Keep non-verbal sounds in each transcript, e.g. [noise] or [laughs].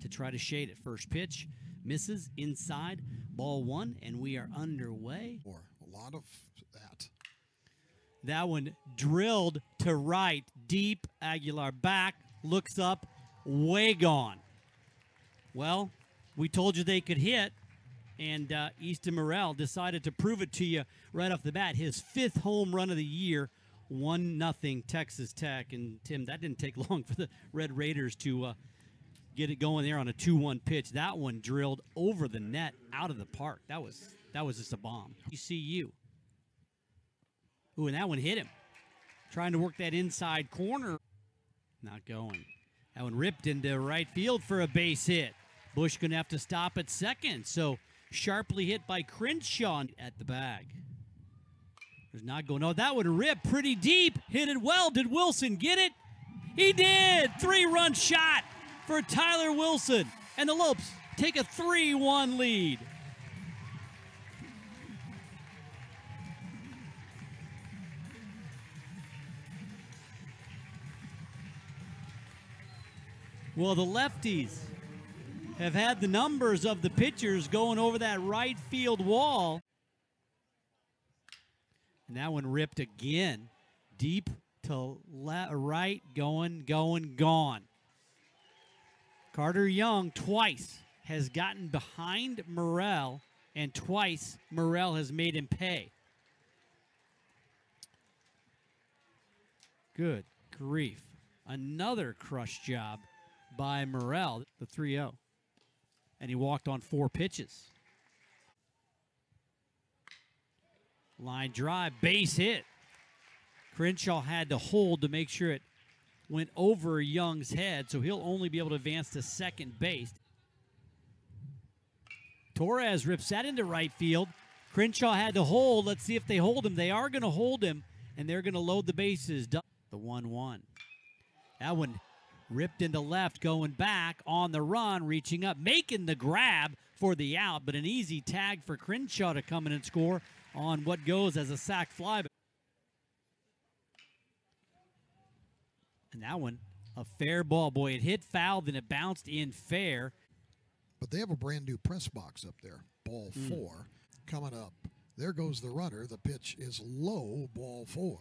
to try to shade it. First pitch misses inside, ball one, and we are underway. Or a lot of that. That one drilled to right, deep. Aguilar back, looks up, way gone. Well, we told you they could hit, and uh, Easton Morel decided to prove it to you right off the bat. His fifth home run of the year, one nothing Texas Tech, and Tim, that didn't take [laughs] long for the Red Raiders to uh, get it going there on a two-one pitch. That one drilled over the net, out of the park. That was that was just a bomb. ECU. Ooh, and that one hit him. Trying to work that inside corner. Not going. That one ripped into right field for a base hit. Bush going to have to stop at second. So sharply hit by Crenshaw at the bag. There's not going. Oh, that one ripped pretty deep. Hit it well. Did Wilson get it? He did. Three run shot for Tyler Wilson. And the Lopes take a 3 1 lead. Well, the lefties have had the numbers of the pitchers going over that right field wall. And that one ripped again, deep to right, going, going, gone. Carter Young twice has gotten behind Morel, and twice Morel has made him pay. Good grief. Another crush job by Morel, the 3 0. And he walked on four pitches. Line drive, base hit. Crenshaw had to hold to make sure it went over Young's head, so he'll only be able to advance to second base. Torres rips that into right field. Crenshaw had to hold. Let's see if they hold him. They are going to hold him, and they're going to load the bases. The 1 1. That one ripped into left, going back on the run, reaching up, making the grab for the out, but an easy tag for Crenshaw to come in and score on what goes as a sac fly. And that one, a fair ball. Boy, it hit foul, then it bounced in fair. But they have a brand new press box up there. Ball Mm. four coming up. There goes the runner. The pitch is low, ball four.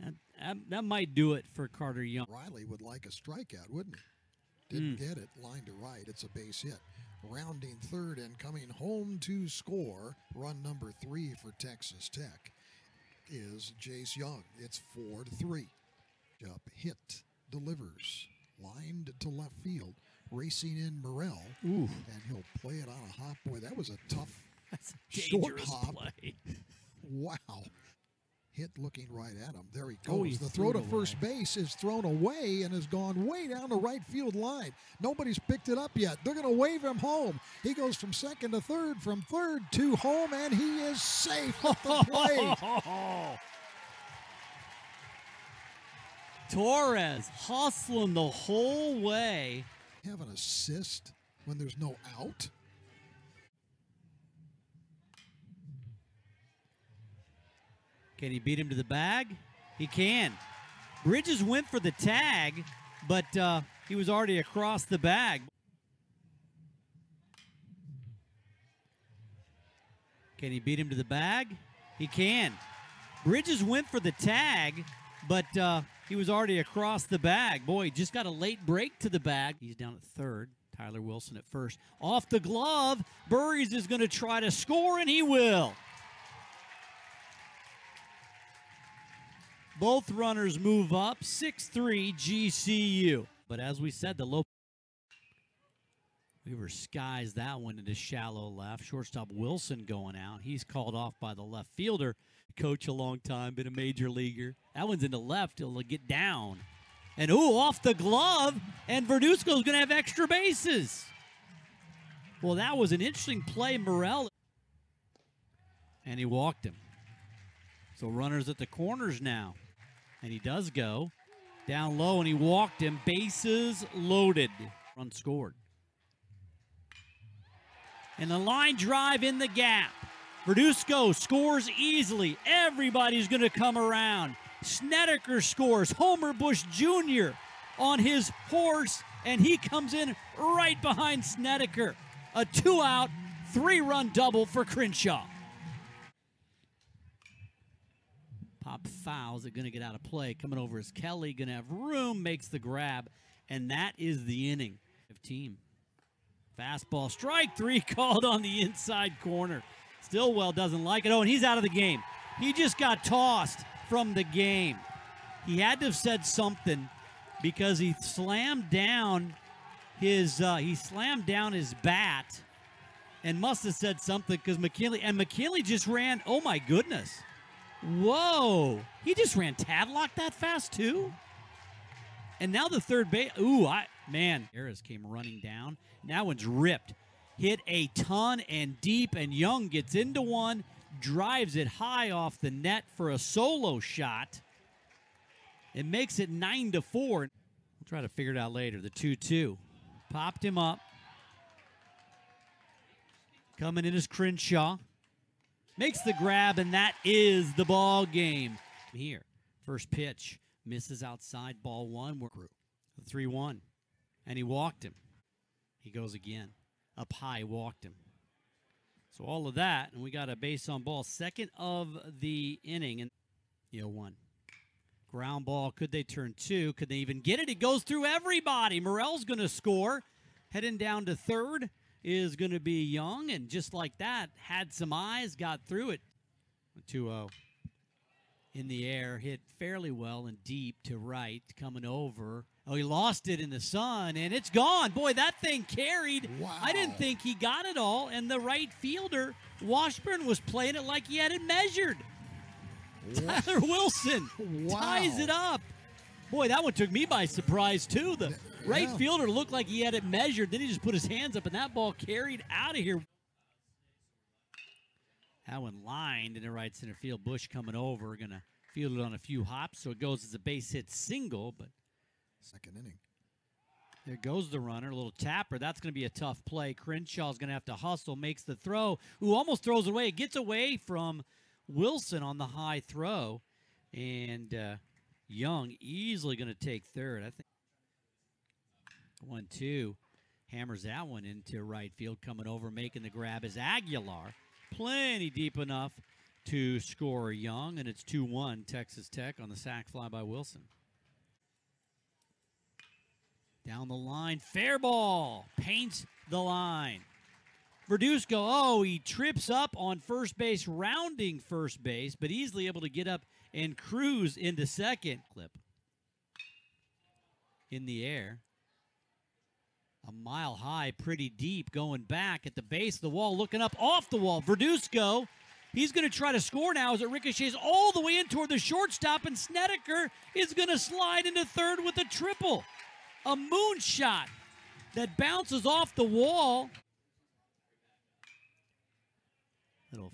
That, that, that might do it for Carter Young. Riley would like a strikeout, wouldn't he? Didn't Mm. get it. Line to right. It's a base hit. Rounding third and coming home to score, run number three for Texas Tech is Jace Jung. It's four to three. Up hit delivers. Lined to left field. Racing in Morel. Ooh, And he'll play it on a hop. Boy, that was a tough [laughs] that's a Short hop. play. [laughs] Wow. Hit looking right at him. There he goes. Oh, he the throw to first base is thrown away and has gone way down the right field line. Nobody's picked it up yet. They're going to wave him home. He goes from second to third, from third to home, and he is safe at the plate. [laughs] Torres hustling the whole way. Have an assist when there's no out. Can he beat him to the bag? He can. Bridges went for the tag, but uh, he was already across the bag. Can he beat him to the bag? He can. Bridges went for the tag, but uh, he was already across the bag. Boy, just got a late break to the bag. He's down at third. Tyler Wilson at first. Off the glove. Burries is going to try to score, and he will. Both runners move up 6 3 GCU. But as we said, the low. Weaver skies that one into shallow left. Shortstop Wilson going out. He's called off by the left fielder. Coach a long time, been a major leaguer. That one's into left. He'll get down. And ooh, off the glove. And Verduzco's going to have extra bases. Well, that was an interesting play, Morel. And he walked him. So runners at the corners now. And he does go down low and he walked him. Bases loaded. Run scored. And the line drive in the gap. Verduzco scores easily. Everybody's going to come around. Snedeker scores. Homer Bush Jr. on his horse and he comes in right behind Snedeker. A two out, three run double for Crenshaw. Pop fouls are going to get out of play. Coming over is Kelly. Going to have room, makes the grab, and that is the inning of team. Fastball, strike three [laughs] called on the inside corner. Stillwell doesn't like it. Oh, and he's out of the game. He just got tossed from the game. He had to have said something because he slammed down his uh, he slammed down his bat and must have said something because McKinley and McKinley just ran. Oh my goodness! Whoa! He just ran Tadlock that fast too. And now the third base. Ooh, I man, Harris came running down. Now one's ripped. Hit a ton and deep, and Young gets into one, drives it high off the net for a solo shot. It makes it nine to four. We'll try to figure it out later. The two-two popped him up. Coming in is Crenshaw. Makes the grab, and that is the ball game. Here, first pitch misses outside, ball one. We're 3 1. And he walked him. He goes again. Up high, walked him. So all of that, and we got a base on ball. Second of the inning, and you know, one. Ground ball. Could they turn two? Could they even get it? It goes through everybody. Morel's going to score. Heading down to third is going to be Jung, and just like that, had some eyes, got through it. 2 0 in the air, hit fairly well and deep to right, coming over. Oh, he lost it in the sun, and it's gone. Boy, that thing carried. Wow. I didn't think he got it all, and the right fielder, Washburn, was playing it like he had it measured. Tyler Wilson Wow. [laughs] ties it up. Boy, that one took me by surprise, too. The right fielder looked like he had it measured. Then he just put his hands up, and that ball carried out of here. That one lined in the right center field. Bush coming over, going to field it on a few hops, so it goes as a base hit single, but Second inning. there goes the runner, a little tapper. That's going to be a tough play. Crenshaw's going to have to hustle, makes the throw, who almost throws it away. It gets away from Wilson on the high throw, and uh, Jung easily going to take third. I think one two hammers that one into right field. Coming over, making the grab is Aguilar, plenty deep enough to score Jung, and it's two one Texas Tech on the sac fly by Wilson. Down the line, fair ball, paints the line. Verduzco, oh, he trips up on first base, rounding first base, but easily able to get up and cruise into second. Clip in the air. A mile high, pretty deep, going back at the base of the wall, looking up off the wall. Verduzco, he's going to try to score now as it ricochets all the way in toward the shortstop, and Snedeker is going to slide into third with a triple. A moonshot that bounces off the wall. Little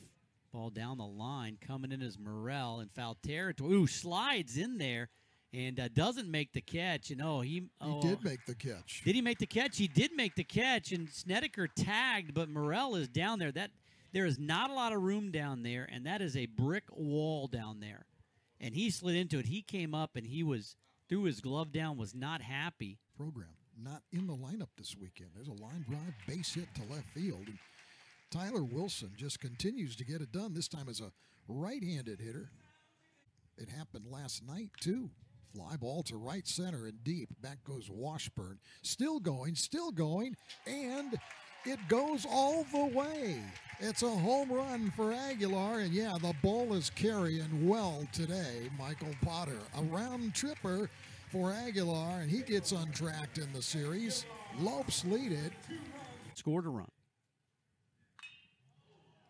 ball down the line, coming in as Morel in foul territory. Ooh, slides in there and uh, doesn't make the catch. And oh, he, He oh, did make the catch. did he make the catch? He did make the catch, and Snedeker tagged, but Morel is down there. That there is not a lot of room down there, and that is a brick wall down there. And he slid into it. He came up and he was threw his glove down, was not happy. Program. Not in the lineup this weekend. There's a line drive base hit to left field. And Tyler Wilson just continues to get it done. This time as a right-handed hitter. It happened last night too. Fly ball to right center and deep. Back goes Washburn. Still going, still going, and it goes all the way. It's a home run for Aguilar, and yeah, the ball is carrying well today. Michael Potter, a round tripper for Aguilar, and he gets untracked in the series. Lopes lead it. Scored a run.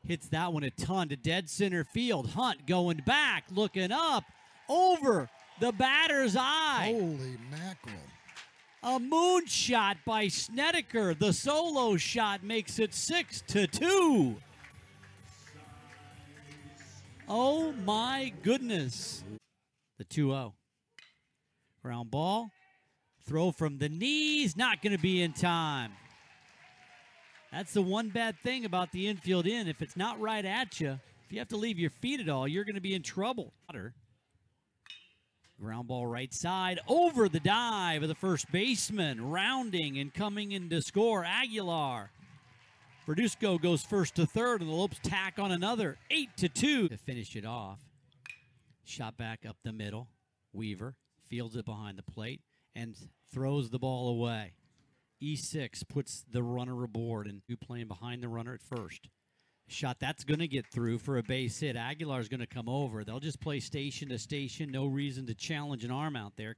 Hits that one a ton to dead center field. Hunt going back, looking up, over the batter's eye. Holy mackerel. A moonshot by Snedeker. The solo shot makes it six to two. Oh my goodness. The 2 0. Ground ball. Throw from the knees. Not going to be in time. That's the one bad thing about the infield in. If it's not right at you, if you have to leave your feet at all, you're going to be in trouble. ground ball right side over the dive of the first baseman, rounding and coming in to score Aguilar. Verduzco goes first to third, and the Lopes tack on another eight to two to finish it off. Shot back up the middle. Weaver fields it behind the plate and throws the ball away. E6 puts the runner aboard and you playing behind the runner at first. Shot that's going to get through for a base hit. Aguilar's going to come over. They'll just play station to station. No reason to challenge an arm out there.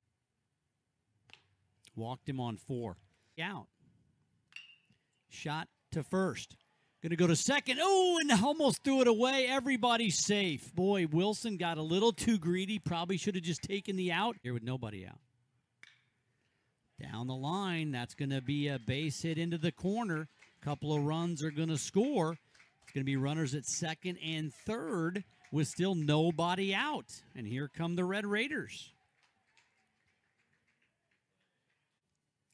Walked him on four. Out. Shot to first. Going to go to second. Oh, and almost threw it away. Everybody's safe. Boy, Wilson got a little too greedy. Probably should have just taken the out here with nobody out. Down the line, that's going to be a base hit into the corner. A couple of runs are going to score. It's going to be runners at second and third with still nobody out. And here come the Red Raiders.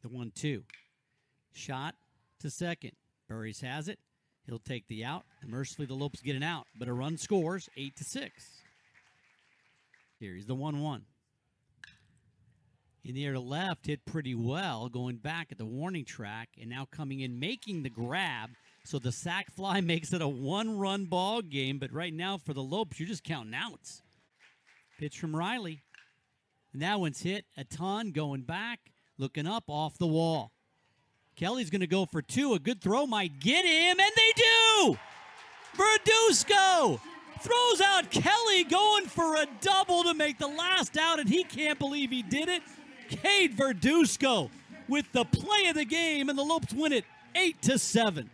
The one two. Shot to second. Burries has it. He'll take the out. And mercifully the Lopes get an out. But a run scores eight to six. Here's the one one in the air to left hit pretty well going back at the warning track and now coming in making the grab so the sac fly [laughs] makes it a one run ball game but right now for the lopes you're just counting outs pitch from riley and that one's hit a ton going back looking up off the wall kelly's going to go for two. A good throw might get him and they do! Verduzco throws out kelly going for a double to make the last out and he can't believe he did it. Cade Verduzco with the play of the game, and the Lopes win it 8 to 7.